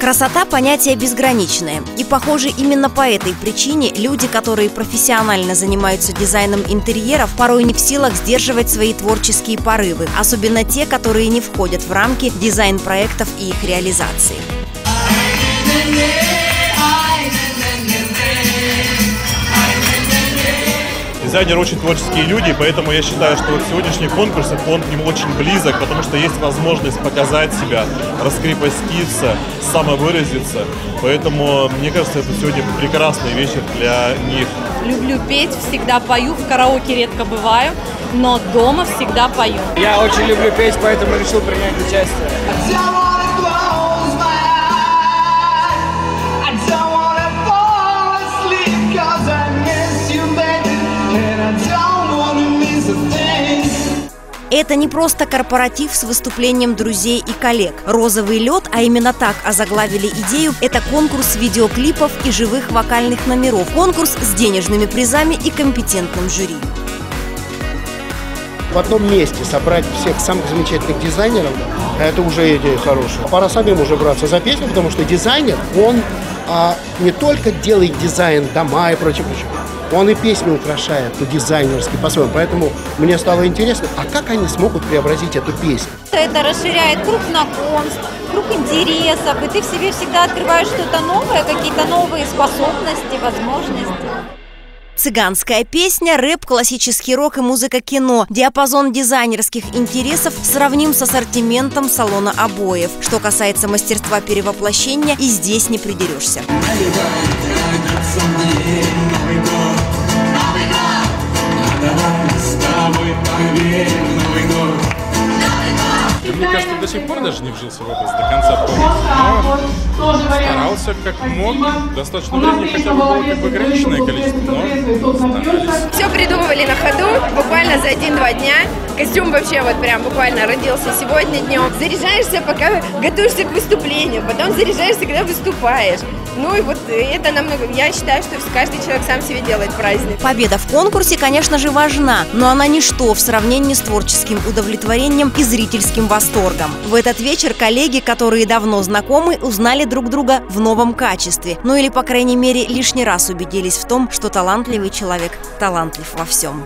Красота – понятие безграничное. И, похоже, именно по этой причине люди, которые профессионально занимаются дизайном интерьеров, порой не в силах сдерживать свои творческие порывы, особенно те, которые не входят в рамки дизайн-проектов и их реализации. Дизайнеры очень творческие люди, поэтому я считаю, что вот сегодняшний конкурс, он к нему очень близок, потому что есть возможность показать себя, раскрепоститься, самовыразиться. Поэтому, мне кажется, это сегодня прекрасный вечер для них. Люблю петь, всегда пою, в караоке редко бываю, но дома всегда пою. Я очень люблю петь, поэтому решил принять участие. Это не просто корпоратив с выступлением друзей и коллег. «Розовый лед», а именно так озаглавили идею, это конкурс видеоклипов и живых вокальных номеров. Конкурс с денежными призами и компетентным жюри. В одном месте собрать всех самых замечательных дизайнеров, это уже идея хорошая. Пора самим уже браться за песню, потому что дизайнер, он а, не только делает дизайн дома и прочее, прочее, он и песню украшает по-дизайнерски, по-своему. Поэтому мне стало интересно, а как они смогут преобразить эту песню? Это расширяет круг знакомств, круг интересов, и ты в себе всегда открываешь что-то новое, какие-то новые способности, возможности. Цыганская песня, рэп, классический рок и музыка кино. Диапазон дизайнерских интересов сравним с ассортиментом салона обоев. Что касается мастерства перевоплощения, и здесь не придерешься. мне кажется, до сих пор даже не вжился в образ до конца полностью. Но старался как мог. Достаточно времени хотя бы было как бы ограниченное количество, но старались. Все придумывали на ходу, буквально за один-два дня. Костюм вообще вот прям буквально родился сегодня днем. Заряжаешься, пока готовишься к выступлению, потом заряжаешься, когда выступаешь. Ну и вот это намного... Я считаю, что каждый человек сам себе делает праздник. Победа в конкурсе, конечно же, важна, но она ничто в сравнении с творческим удовлетворением и зрительским восторгом. В этот вечер коллеги, которые давно знакомы, узнали друг друга в новом качестве. Ну или, по крайней мере, лишний раз убедились в том, что талантливый человек талантлив во всем.